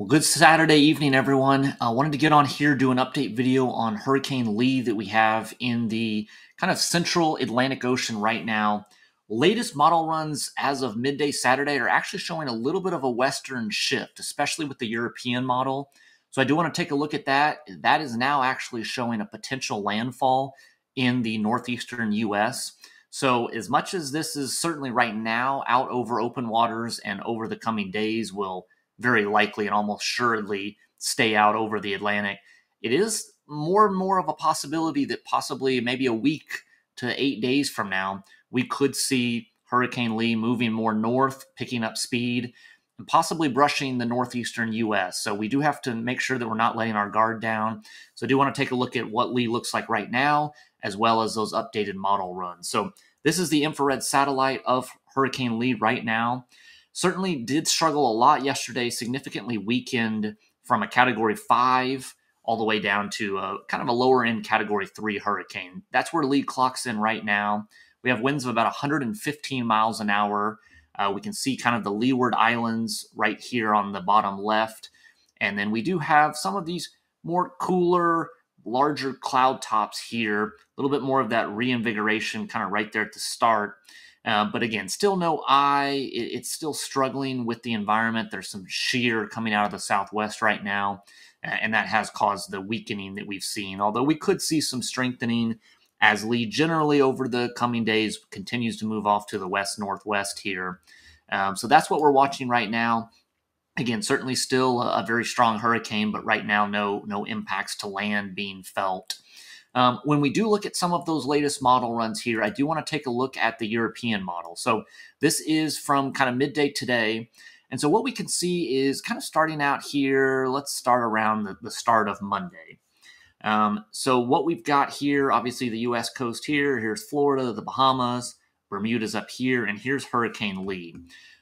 Well, good Saturday evening, everyone. I wanted to get on here, do an update video on Hurricane Lee that we have in the kind of central Atlantic Ocean right now. Latest model runs as of midday Saturday are actually showing a little bit of a western shift, especially with the European model. So I do want to take a look at that. That is now actually showing a potential landfall in the northeastern U.S. So, as much as this is certainly right now out over open waters and over the coming days will very likely and almost surely stay out over the Atlantic. It is more and more of a possibility that possibly maybe a week to eight days from now, we could see Hurricane Lee moving more north, picking up speed, and possibly brushing the northeastern U.S. So we do have to make sure that we're not letting our guard down. So I do want to take a look at what Lee looks like right now, as well as those updated model runs. So this is the infrared satellite of Hurricane Lee right now certainly did struggle a lot yesterday, significantly weakened from a category five all the way down to a kind of a lower end category three hurricane. That's where Lee clocks in right now. We have winds of about 115 miles an hour. Uh, we can see kind of the leeward islands right here on the bottom left. And then we do have some of these more cooler, larger cloud tops here, a little bit more of that reinvigoration kind of right there at the start. Uh, but again, still no eye. It, it's still struggling with the environment. There's some shear coming out of the southwest right now, and that has caused the weakening that we've seen. Although we could see some strengthening as Lee generally over the coming days continues to move off to the west northwest here. Um, so that's what we're watching right now. Again, certainly still a, a very strong hurricane, but right now no no impacts to land being felt. Um, when we do look at some of those latest model runs here, I do want to take a look at the European model. So this is from kind of midday today. And so what we can see is kind of starting out here, let's start around the, the start of Monday. Um, so what we've got here, obviously the U.S. coast here, here's Florida, the Bahamas, Bermuda's up here, and here's Hurricane Lee.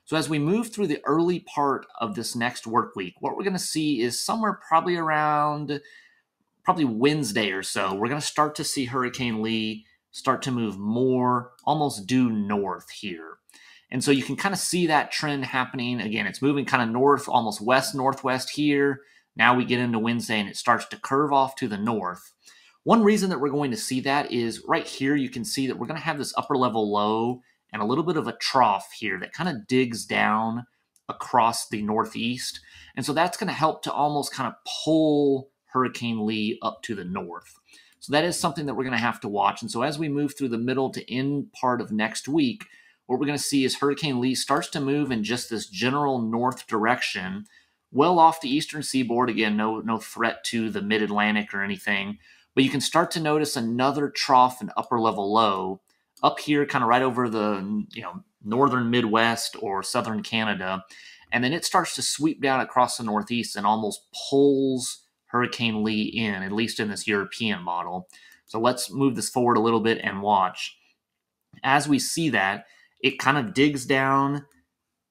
So as we move through the early part of this next work week, what we're going to see is somewhere probably around probably Wednesday or so, we're going to start to see Hurricane Lee start to move more almost due north here. And so you can kind of see that trend happening. Again, it's moving kind of north, almost west northwest here. Now we get into Wednesday and it starts to curve off to the north. One reason that we're going to see that is right here, you can see that we're going to have this upper level low and a little bit of a trough here that kind of digs down across the northeast. And so that's going to help to almost kind of pull Hurricane Lee up to the north. So that is something that we're going to have to watch. And so as we move through the middle to end part of next week, what we're going to see is Hurricane Lee starts to move in just this general north direction, well off the eastern seaboard. Again, no no threat to the mid Atlantic or anything, but you can start to notice another trough and upper level low up here, kind of right over the you know northern Midwest or southern Canada, and then it starts to sweep down across the northeast and almost pulls Hurricane Lee in, at least in this European model. So let's move this forward a little bit and watch. As we see that, it kind of digs down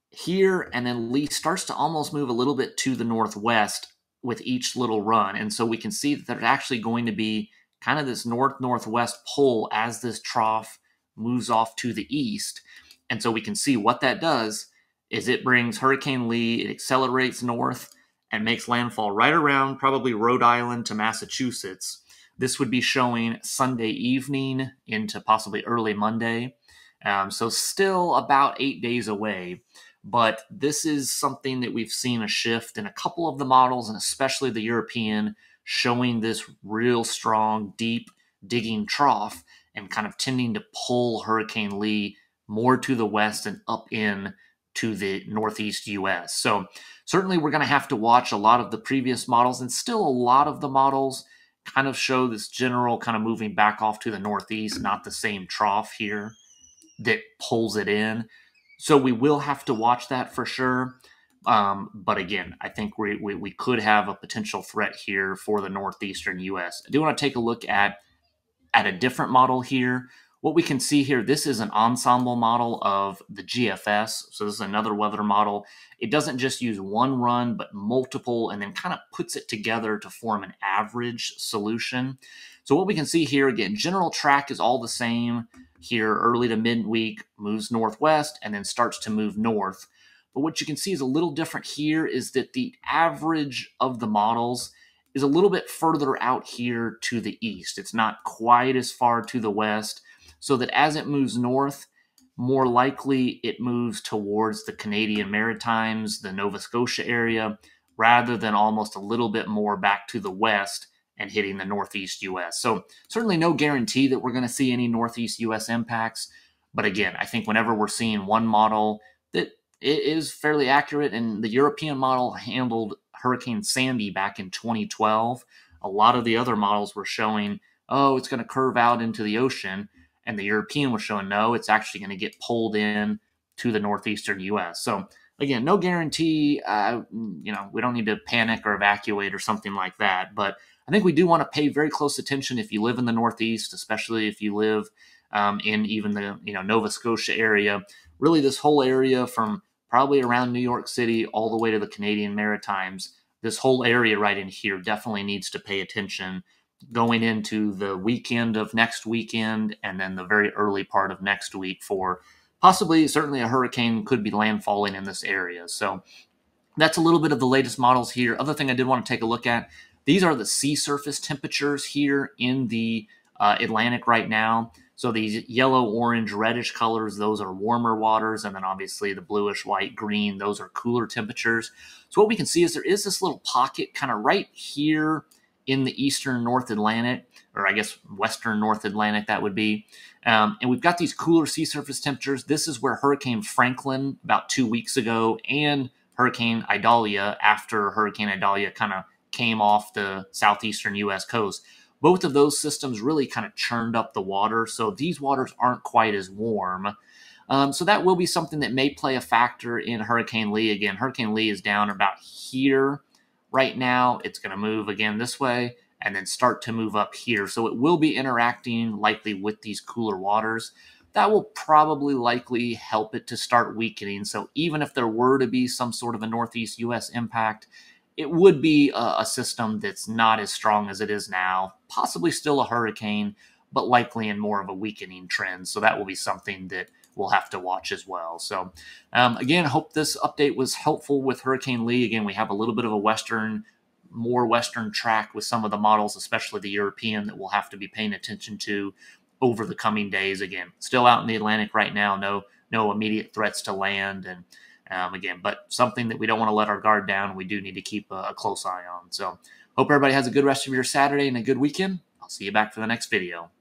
here, and then Lee starts to almost move a little bit to the northwest with each little run. And so we can see that there's actually going to be kind of this north northwest pull as this trough moves off to the east. And so we can see what that does is it brings Hurricane Lee, it accelerates north, and makes landfall right around probably Rhode Island to Massachusetts. This would be showing Sunday evening into possibly early Monday. Um, so, still about eight days away. But this is something that we've seen a shift in a couple of the models, and especially the European, showing this real strong, deep digging trough and kind of tending to pull Hurricane Lee more to the west and up in to the Northeast US. So, certainly we're going to have to watch a lot of the previous models, and still a lot of the models kind of show this general kind of moving back off to the Northeast, not the same trough here that pulls it in. So, we will have to watch that for sure. Um, but again, I think we, we, we could have a potential threat here for the northeastern U.S. I do want to take a look at at a different model here what we can see here, this is an ensemble model of the GFS. So this is another weather model. It doesn't just use one run, but multiple, and then kind of puts it together to form an average solution. So what we can see here, again, general track is all the same here, early to midweek, moves northwest, and then starts to move north. But what you can see is a little different here is that the average of the models is a little bit further out here to the east. It's not quite as far to the west, so that as it moves north, more likely it moves towards the Canadian Maritimes, the Nova Scotia area, rather than almost a little bit more back to the west and hitting the northeast US. So, certainly no guarantee that we're going to see any northeast US impacts. But again, I think whenever we're seeing one model that it is fairly accurate. And the European model handled Hurricane Sandy back in 2012. A lot of the other models were showing, oh, it's going to curve out into the ocean. And the European was showing, no, it's actually going to get pulled in to the northeastern U.S. So, again, no guarantee. Uh, you know, we don't need to panic or evacuate or something like that. But I think we do want to pay very close attention if you live in the Northeast, especially if you live um, in even the you know Nova Scotia area. Really, this whole area from probably around New York City all the way to the Canadian Maritimes. This whole area right in here definitely needs to pay attention going into the weekend of next weekend and then the very early part of next week for possibly, certainly, a hurricane could be landfalling in this area. So that's a little bit of the latest models here. Other thing I did want to take a look at these are the sea surface temperatures here in the uh, Atlantic right now. So these yellow, orange, reddish colors, those are warmer waters. And then obviously the bluish, white, green, those are cooler temperatures. So what we can see is there is this little pocket kind of right here in the eastern North Atlantic, or I guess western North Atlantic, that would be. Um, and we've got these cooler sea surface temperatures. This is where Hurricane Franklin about two weeks ago and Hurricane Idalia after Hurricane Idalia kind of came off the southeastern U.S. coast both of those systems really kind of churned up the water. So these waters aren't quite as warm. Um, so that will be something that may play a factor in Hurricane Lee. Again, Hurricane Lee is down about here right now. It's going to move again this way and then start to move up here. So it will be interacting likely with these cooler waters. That will probably likely help it to start weakening. So even if there were to be some sort of a Northeast U.S. impact, it would be a, a, system that's not as strong as it is now, possibly still a hurricane, but likely in more of a weakening trend. So that will be something that we'll have to watch as well. So, um, again, hope this update was helpful with Hurricane Lee. Again, we have a little bit of a Western, more Western track with some of the models, especially the European, that we'll have to be paying attention to over the coming days. Again, still out in the Atlantic right now, no no immediate threats to land and um, again, but something that we don't want to let our guard down. We do need to keep a, a close eye on. So, hope everybody has a good rest of your Saturday and a good weekend. I'll see you back for the next video.